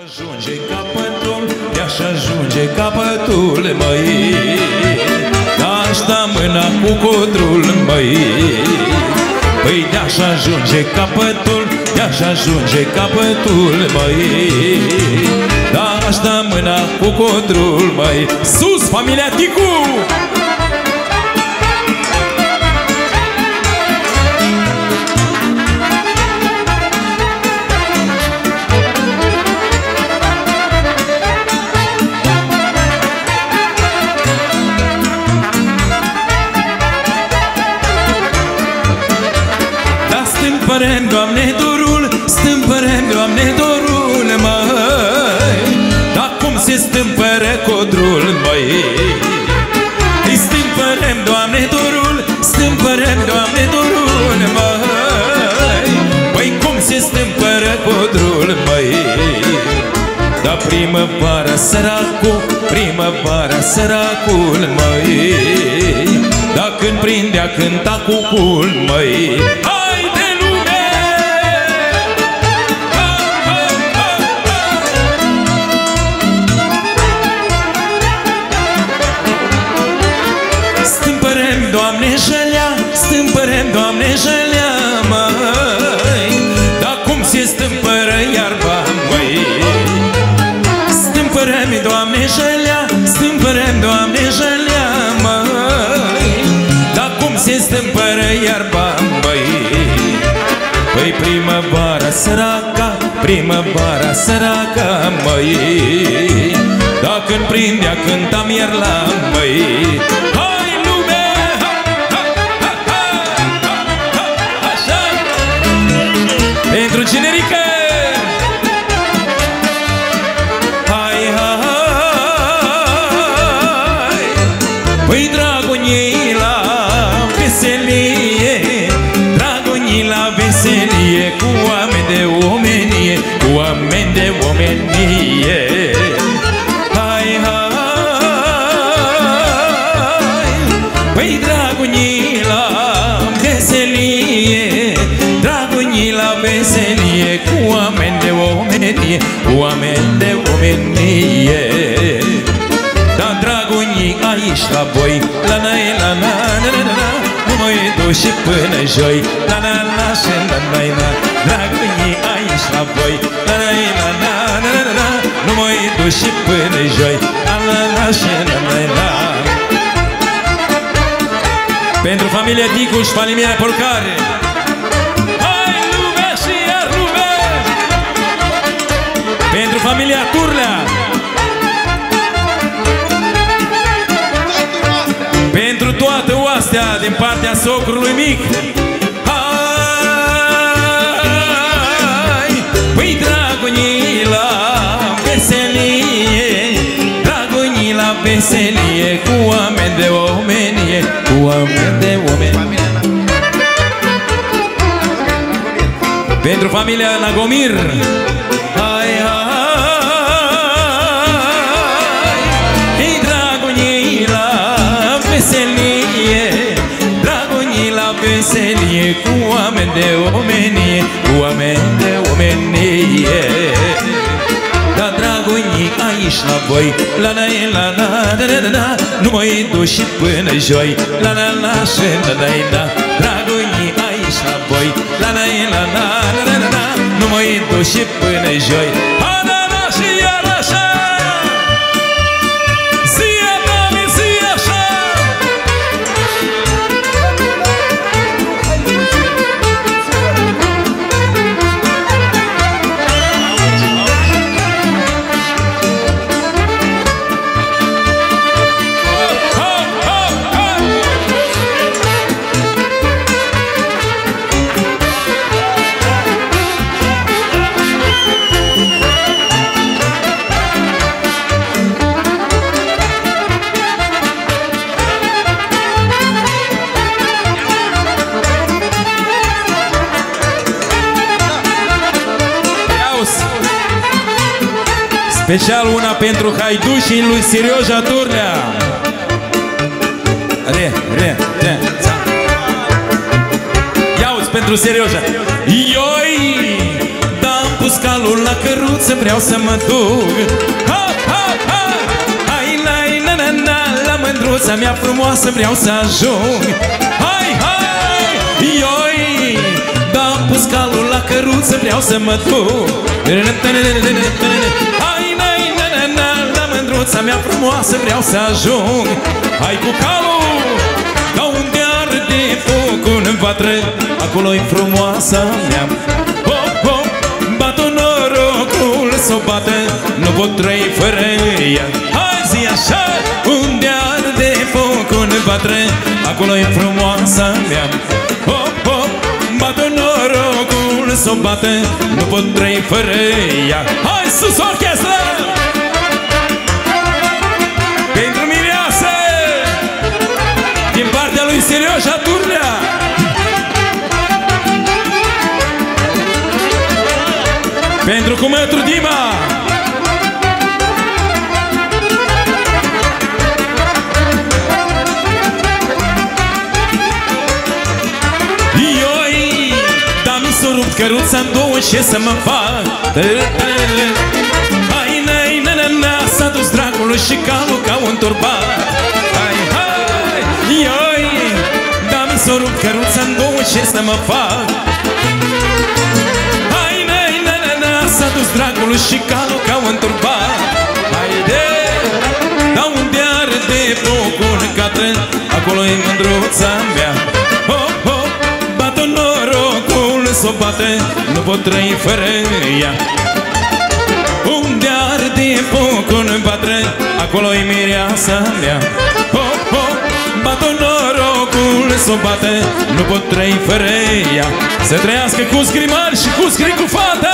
Ajunge capătul, i-aș ajunge capătul, măi Asta mâna cu codrul, măi Păi de-aș ajunge capătul, i-aș ajunge capătul, măi Da, asta mâna cu codrul, măi Sus, familia Ticu! Stâmpărem, Doamne, dorul Stâmpărem, Doamne, dorul, măi. Dar cum se stâmpără codrul, măi? Îi stâmpărem, Doamne, dorul Stâmpărem, Doamne, dorul, măi. Păi cum se stâmpără codrul, măi? Da primăvara săracul, primăvara săracul, măi. Da când prindea cânta cucul, măi. Stâmpărem, iarba, măi Păi primăvara săraca, primăvara săraca, măi Dacă-mi prindea cântam iar la măi Pentru generică dragonii aici la voi La na la na na na na Nu mă duci până joi La na la și la na na Dragonii aici la voi La na la na na na na Nu mă duci până joi La na la și la na na Pentru familia Dicu și familia Polcare Pentru familia Turlea toată oastea din partea socrului mic. Hai, păi dragonii la veselie. Dragonii la veselie Cu oameni de omenie Cu oameni de omenie. Pentru familia Nagomir Da, dragonii aici la voi. La la la la da da da da. Nu mă duci și până joi. La la la și la la la Dragonii aici la voi. La la la la da da da da. Nu mă duci și până joi. Ha Special una pentru haidușii lui Serioja Turnea. Re, re, re. Ia-uți pentru Serioja. Ioi, da-am pus pus calul la căruță Vreau să mă duc. Ha, ha, ha. Hai, lai, na, na, na La mândruța mea frumoasă Vreau să ajung. Hai, hai Ioi Da, pus calul la căruță Vreau să mă duc La mândruța mea frumoasă Vreau să ajung. Hai cu calul Da unde arde focul în vatră Acolo-i frumoasa mea. Hop, hop, bat-o norocul să o bată Nu pot trăi fără ea. Hai zi așa Unde arde focul în vatră Acolo-i frumoasa mea. Hop, hop, bat-o norocul să o bată Nu pot trăi fără ea. Hai sus orchestră! Partea lui Serioșa Turnea Pentru cumătru Dima Ioi Da mi s-o rupt căruța în două Ce să mă fac Hai, nai, na, na, na S-a dus dracului și calul ca un turbat Ce să mă fac? Hai, nai, na, na, na S-a dus dracului și calul ca un turbat Haide, da unde arde focul în catră Acolo e mândruța mea. Hop, hop, bat-o norocul să o bate Nu pot trăi fără ea. Unde arde focul în patră Acolo-i mireasa mea. Hop, hop, bat-o norocul să o bate Nu pot trăi fără ea. Să trăiască cu scrimari și cu scrii cu fata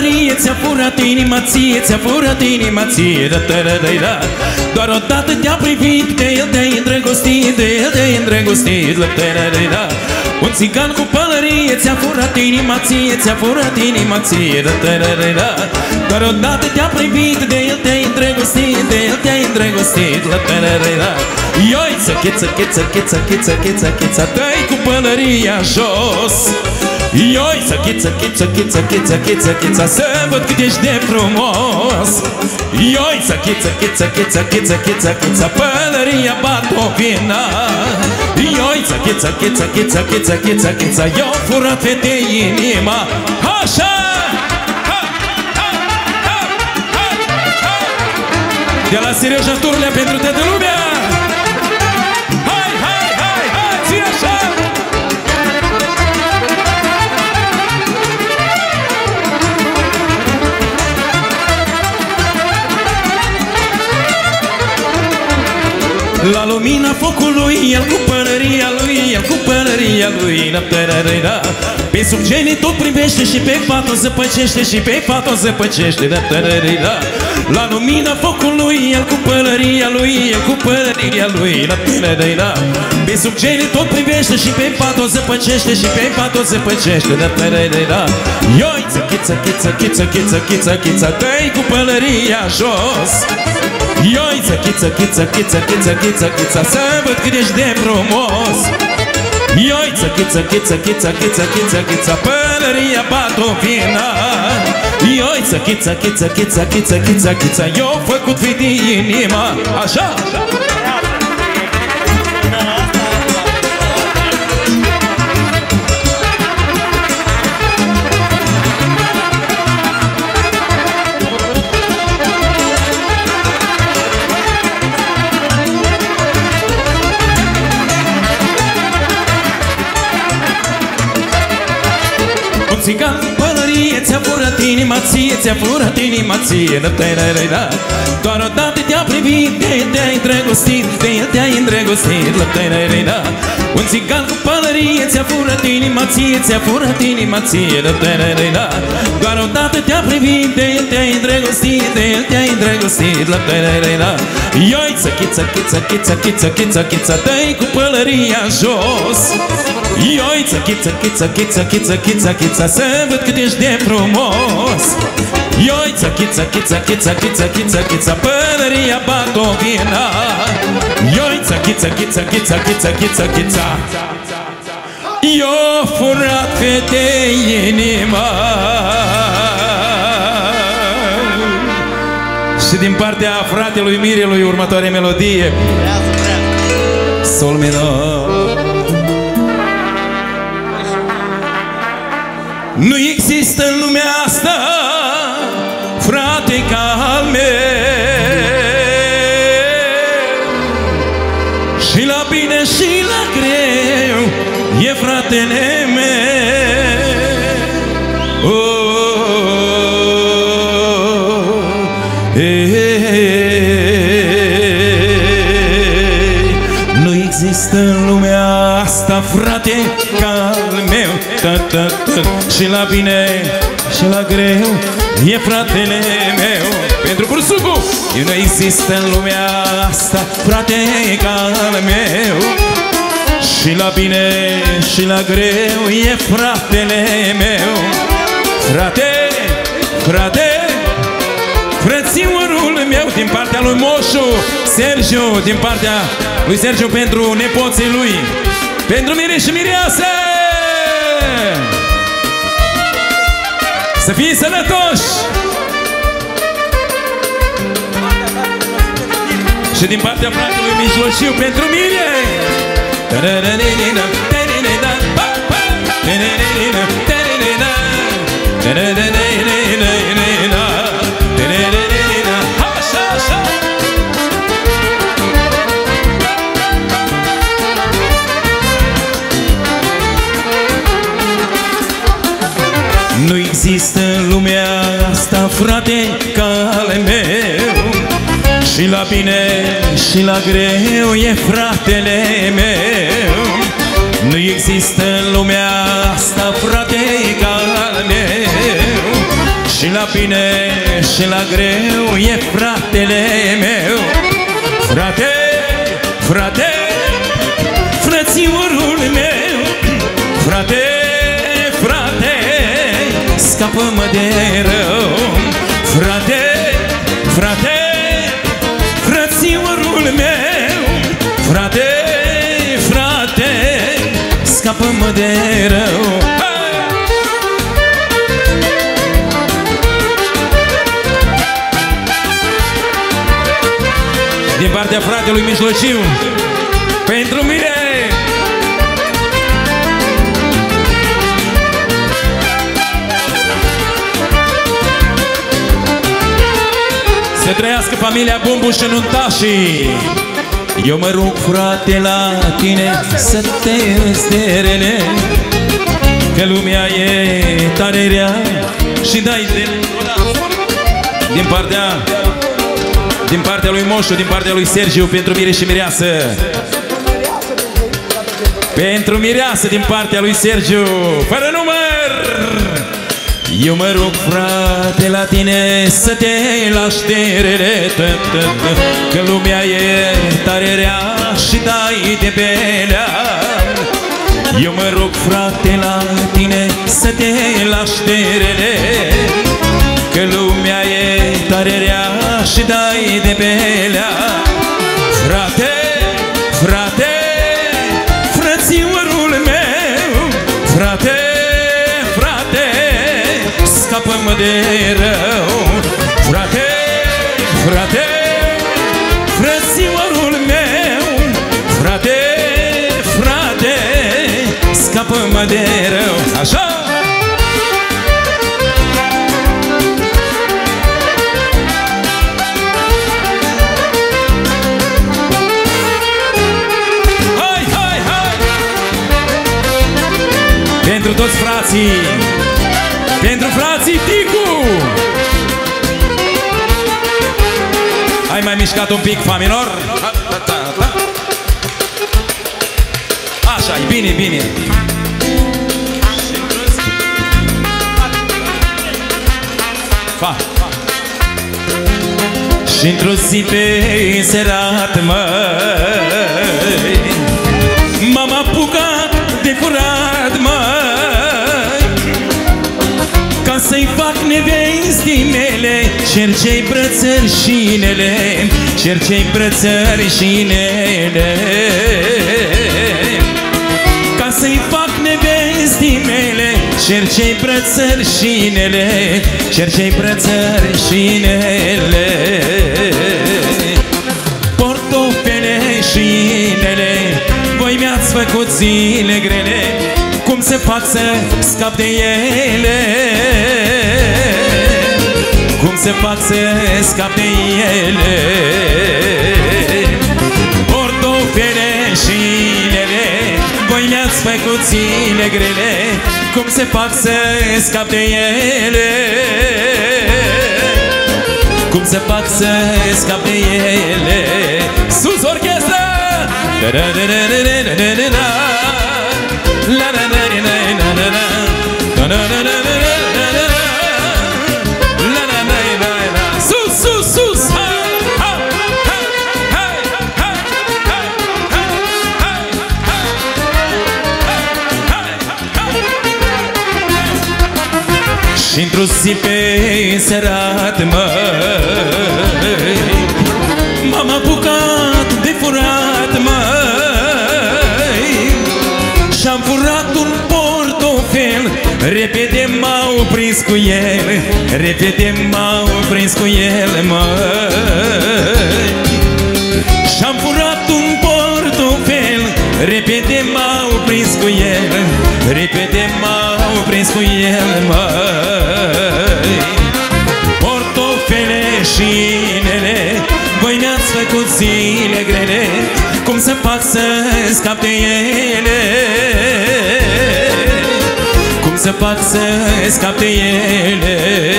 cu pălărie Ți-a furat inima ție, ți-a furat inima ție da, da, da, da, da. Doar odată te-a privit De el te-ai îndrăgostit De el te-ai îndrăgostit da, da, da, da, da. Un țigan cu pălărie Ți-a furat inima ție, ți-a furat inima ție da, da, da, da, da. Doar odată te-a privit De el te-ai îndrăgostit De el te-ai îndrăgostit da, da, da, da, da. Ioiță, cheță, cheță, cheță, cheță, cheță, cheță Dă-i cu pălăria jos Ioiță, cheță, cheță, cheță, cheță, cheță, cheță Să văd cât ești de frumos Ioiță, cheță, cheță, cheță, cheță, cheță, cheță Pălăria bat o vina Ioiță, cheță, cheță, cheță, cheță, cheță, cheță Eu furat fete inima Așa! Ha, ha, ha, ha, ha. De la Serioja Turnea pentru toată lumea La lumina focului, el cu pălăria lui, el cu pălăria lui da, da, da, da, da. Pe sub genii tot privește și pe fată zăpăcește și pe fată zăpăcește da, da, da, da, da. La lumina focului, el cu pălăria lui, el cu pălăria lui da, da, da, da, da. Pe sub genii tot privește și pe fată zăpăcește și pe fată zăpăcește da, da, da, da, da. Ioiță, chiță, chiță, chiță, chiță, chiță, chiță Dă-i cu pălăria jos Ioiță, chiță, chiță, chiță, chiță, chiță, chiță Să văd cât ești de frumos Ioiță, chiță, chiță, chiță, chiță, chiță, chiță Pălăria batovina Ioiță, chiță, chiță, chiță, chiță, chiță, chiță Eu făcut fi din inima Așa, așa Un țigan cu pălărie Ți-a furat inima ție, ți-a furat inima ție da, da, da, da, da. Doar odată te-a privit De el te-ai îndrăgostit De el te-ai îndrăgostit da, da, da, da, da. Un țigan cu pălărie pălărie ți-a furat inima ție Ți-a furat inima ție da, da, da, da. Doar odată te-a privit De el te-ai îndrăgostit De el te-ai îndrăgostit la da, da, da, da. Ioiță, chiță, chiță, chiță, chiță, chiță, chiță Dă-i cu pălăria jos Ioiță, chiță, chiță, chiță, chiță, chiță, chiță Să văd cât ești de frumos Ioiță, chiță, chiță, chiță, chiță, chiță, chiță Pălăria batovina Ioiță, chiță, chiță, chiță, chiță, chiță, chiță Eu furat fetei inima. Și din partea fratelui Mirelui următoare melodie. Sol minor Nu există în lumea E fratele meu oh, eh, eh, eh. Nu există în lumea asta frate ca al meu. Ta, ta, ta. Și la bine și la greu E fratele meu. Pentru bursucu Nu există în lumea asta Frate ca al meu Și la bine și la greu E fratele meu. Frate, frate Frățiorul meu din partea lui Moșu Sergiu din partea lui Sergiu pentru nepoții lui. Pentru Mire și Mireasă! Să fii sănătoși! Și din partea fratelui mijlociu pentru mine! Așa, așa Nu există în lumea asta, frate, ca ale meu. Și la bine și la greu e fratele meu Nu există în lumea asta, frate, ca al meu. Și la bine și la greu e fratele meu. Frate, frate, frățiorul meu. Frate, frate, scapă-mă de rău. Frate, frate, frățiorul meu. Frate, frate, partea fratelui mijlociu. Pentru mine! Să trăiască familia Bumbuș și nuntașii Eu mă rog, frate, la tine Să te însterele Că lumea e tare rea Și dai de Din partea Din partea lui Moșu, din partea lui Sergiu Pentru Mire și Mireasă. Pentru Mireasă din partea lui Sergiu Fără număr! Eu mă rog, frate, la tine să te lași terere, tă, tă, tă, Că lumea e tare rea și dai de belea Eu mă rog, frate, la tine să te lași terere, Că lumea e tare rea și dai de belea Frate, frate, frățiorul meu. Frate, frate, scapă-mă de rău. Frate, frate, frățiorul meu. Frate, frate, scapă-mă de rău toți frații. Pentru frații Ticu. Ai mai mișcat un pic, fa minor? Așa, e bine, bine. Fa. Și într-o zi pe serat, măi să-i fac nevestii mele. Cercei brățări și inele Cercei brățări și inele. Ca să-i fac nevestii mele Cercei brățări și inele Cercei brățări și inele. Portofele și inele Voi mi-ați făcut zile grele Cum se fac să scap de ele? Cum se fac să scap de ele. Portofele și inele Voi mi-ați făcut zile grele Cum se fac să scap de ele. Cum se fac să scap de ele. Sus orchestra! Da da da da da da da da da La da da da da da da da Da da Și într-o zi pe serat, măi M-am apucat de furat, măi Și-am furat un portofel Repede m-au prins cu el Repede m-au prins cu el, măi Și-am furat un portofel Repede m-au prins cu el Repede m-au prins cu el, măi Portofele și inele Voi mi-ați făcut zile grele Cum să fac să scap de ele? Cum să fac să scap de ele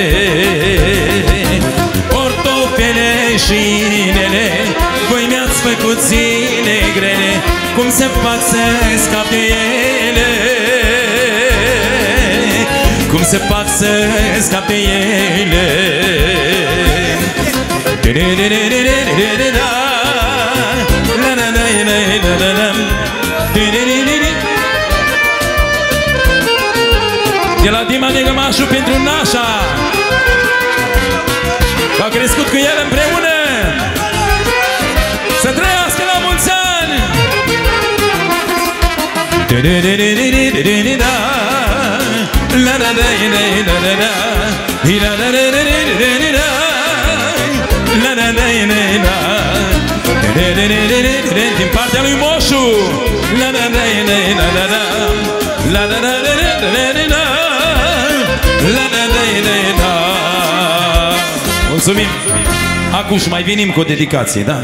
se fac să scap de ele De la Dima Negămașu pentru Nașa. A crescut cu el împreună. Să trăiască la mulți ani din partea lui Moșu Mulțumim! Acum și mai venim cu o dedicație, da?